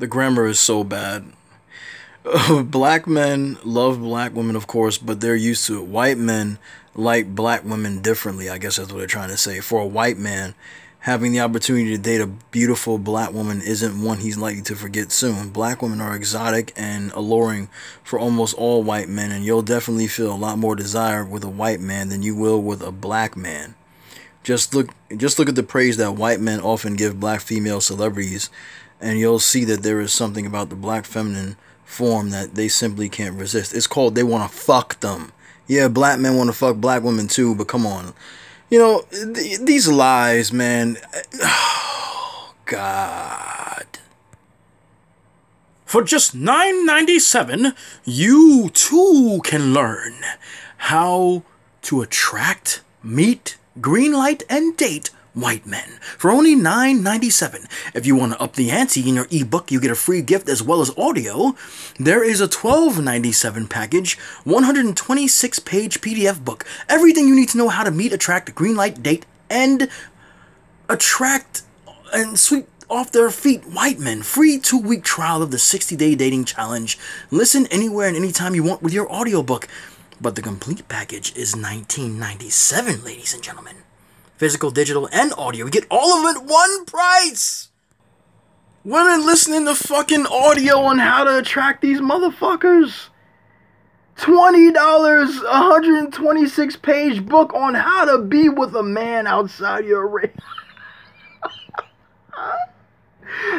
The grammar is so bad. black men love black women, of course, but they're used to it. White men like black women differently, I guess that's what they're trying to say. For a white man, having the opportunity to date a beautiful black woman isn't one he's likely to forget soon. Black women are exotic and alluring for almost all white men, and you'll definitely feel a lot more desire with a white man than you will with a black man. Just look just look at the praise that white men often give black female celebrities, and you'll see that there is something about the black feminine form that they simply can't resist. It's called they want to fuck them. Yeah, black men want to fuck black women too, but come on. You know, th- these lies, man. Oh, God. For just $9.97, you too can learn how to attract, meet, greenlight, and date white men for only $9.97. If you want to up the ante in your ebook, you get a free gift as well as audio. There is a $12.97 package, 126 page PDF book. Everything you need to know how to meet, attract, greenlight, date, and attract and sweep off their feet white men. Free two week trial of the 60 day dating challenge. Listen anywhere and anytime you want with your audiobook. But the complete package is $19.97, ladies and gentlemen physical, digital, and audio. You get all of it at one price. Women listening to fucking audio on how to attract these motherfuckers. $20, 126 page book on how to be with a man outside your race.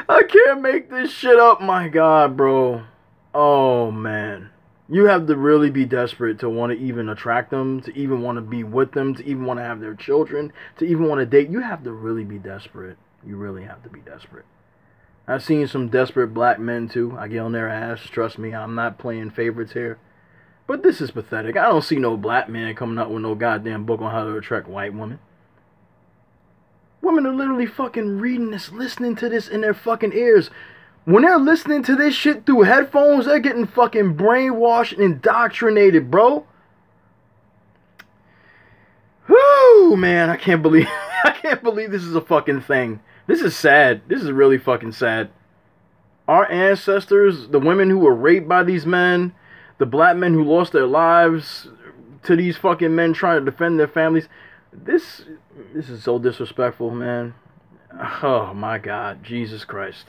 I can't make this shit up, my god, bro. Oh man you have to really be desperate to want to even attract them, to even want to be with them, to even want to have their children, to even want to date. You have to really be desperate. You really have to be desperate. I've seen some desperate black men too. I get on their ass. Trust me, I'm not playing favorites here. But this is pathetic. I don't see no black man coming out with no goddamn book on how to attract white women. Women are literally fucking reading this, listening to this in their fucking ears. When they're listening to this shit through headphones, they're getting fucking brainwashed and indoctrinated, bro. Whoo, man, I can't believe I can't believe this is a fucking thing. This is sad. This is really fucking sad. Our ancestors, the women who were raped by these men, the black men who lost their lives to these fucking men trying to defend their families. This this is so disrespectful, man. Oh my god, Jesus Christ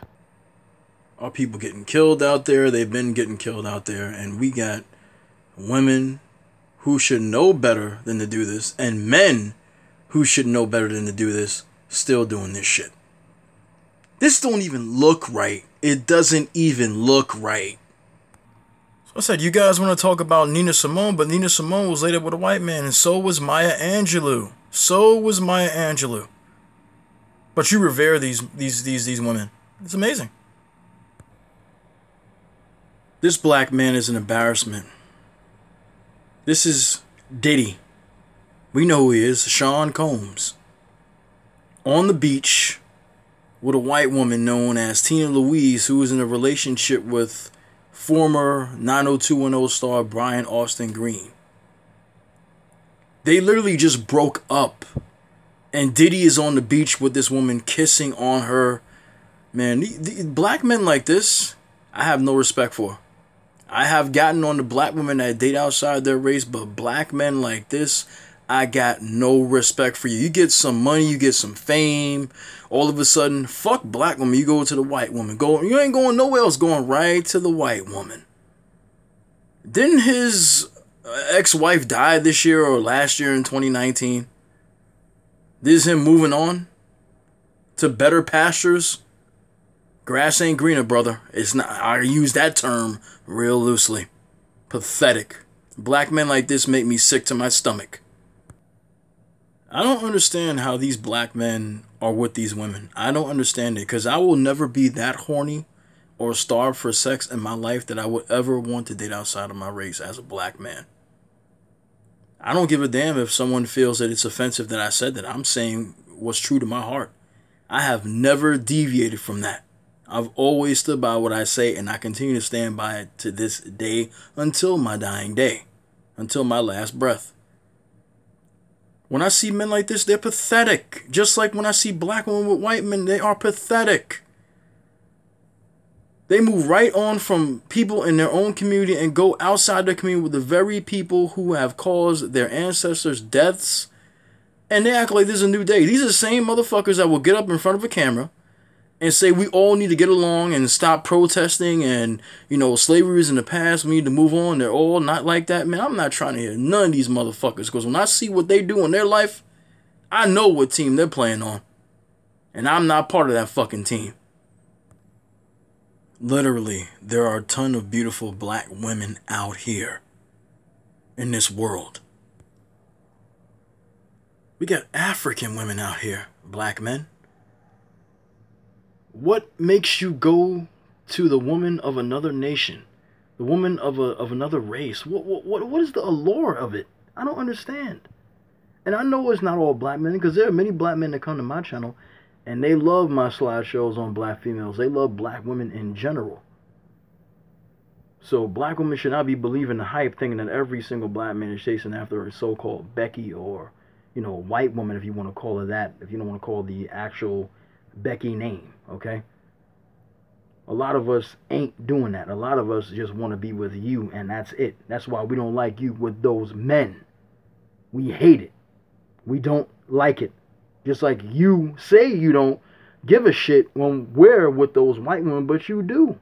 our people getting killed out there. They've been getting killed out there. And we got women who should know better than to do this, and men who should know better than to do this, still doing this shit. This don't even look right. It doesn't even look right. So I said, you guys want to talk about Nina Simone, but Nina Simone was laid up with a white man, and so was Maya Angelou. So was Maya Angelou. But you revere these these these these women. It's amazing. This black man is an embarrassment. This is Diddy. We know who he is, Sean Combs. On the beach with a white woman known as Tina Louise, who is in a relationship with former 90210 star Brian Austin Green. They literally just broke up. And Diddy is on the beach with this woman kissing on her. Man, the, the, black men like this, I have no respect for. I have gotten on the black women that date outside their race, but black men like this, I got no respect for you. You get some money, you get some fame. All of a sudden, fuck black woman, you go to the white woman. Go, you ain't going nowhere else. Going right to the white woman. Didn't his uh, ex-wife die this year or last year in 2019? This is him moving on to better pastures. Grass ain't greener, brother. It's not. I use that term real loosely. Pathetic. Black men like this make me sick to my stomach. I don't understand how these black men are with these women. I don't understand it because I will never be that horny or starved for sex in my life that I would ever want to date outside of my race as a black man. I don't give a damn if someone feels that it's offensive that I said that. I'm saying what's true to my heart. I have never deviated from that. I've always stood by what I say, and I continue to stand by it to this day until my dying day, until my last breath. When I see men like this, they're pathetic. Just like when I see black women with white men, they are pathetic. They move right on from people in their own community and go outside their community with the very people who have caused their ancestors' deaths. And they act like this is a new day. These are the same motherfuckers that will get up in front of a camera and say we all need to get along and stop protesting and you know slavery is in the past we need to move on they're all not like that. Man i'm not trying to hear none of these motherfuckers because when i see what they do in their life i know what team they're playing on. And i'm not part of that fucking team. Literally there are a ton of beautiful black women out here in this world. We got african women out here black men what makes you go to the woman of another nation, the woman of a of another race? What what what, is the allure of it? I don't understand. And I know it's not all black men because there are many black men that come to my channel and they love my slideshows on black females. They love black women in general. So black women should not be believing the hype thinking that every single black man is chasing after a so-called Becky or, you know, white woman if you want to call her that, if you don't want to call the actual Becky name, okay? A lot of us ain't doing that. A lot of us just want to be with you, and that's it. That's why we don't like you with those men. We hate it. We don't like it. Just like you say you don't give a shit when we're with those white women, but you do.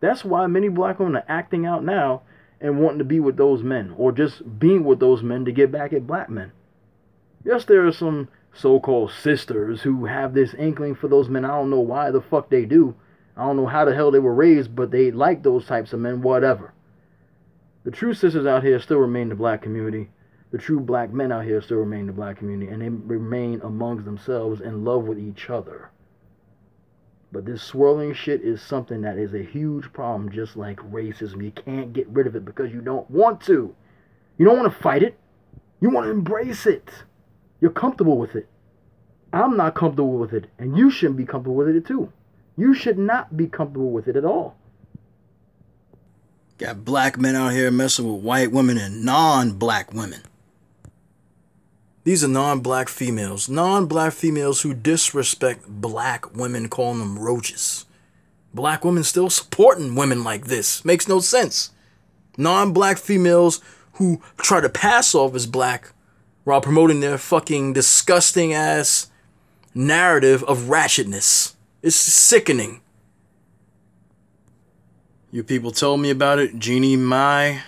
That's why many black women are acting out now and wanting to be with those men, or just being with those men to get back at black men. Yes, there are some so-called sisters who have this inkling for those men. I don't know why the fuck they do. I don't know how the hell they were raised, but they like those types of men, whatever. The true sisters out here still remain the black community. The true black men out here still remain the black community, and they remain amongst themselves in love with each other. But this swirling shit is something that is a huge problem, just like racism. You can't get rid of it because you don't want to. You don't want to fight it. You want to embrace it. You're comfortable with it. I'm not comfortable with it, and you shouldn't be comfortable with it too. You should not be comfortable with it at all. Got black men out here messing with white women and non black women. These are non black females. Non black females who disrespect black women, calling them roaches. Black women still supporting women like this. Makes no sense. Non black females who try to pass off as black while promoting their fucking disgusting ass narrative of ratchetness. It's sickening. You people told me about it. Jeannie Mai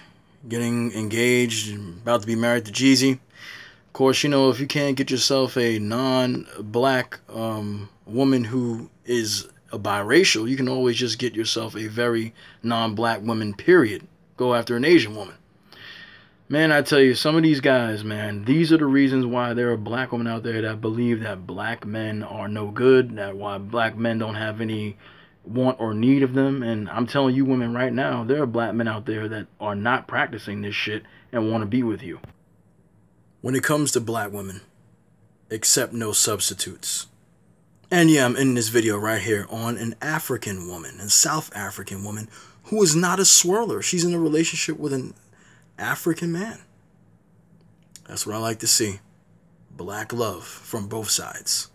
getting engaged, about to be married to Jeezy. Of course, you know, if you can't get yourself a non black um, woman who is a biracial, you can always just get yourself a very non black woman, period. Go after an Asian woman. Man, I tell you, some of these guys, man, these are the reasons why there are black women out there that believe that black men are no good, that why black men don't have any want or need of them. And I'm telling you, women, right now, there are black men out there that are not practicing this shit and want to be with you. When it comes to black women, accept no substitutes. And yeah, I'm in this video right here on an African woman, a South African woman, who is not a swirler. She's in a relationship with an African man. That's what I like to see. Black love from both sides.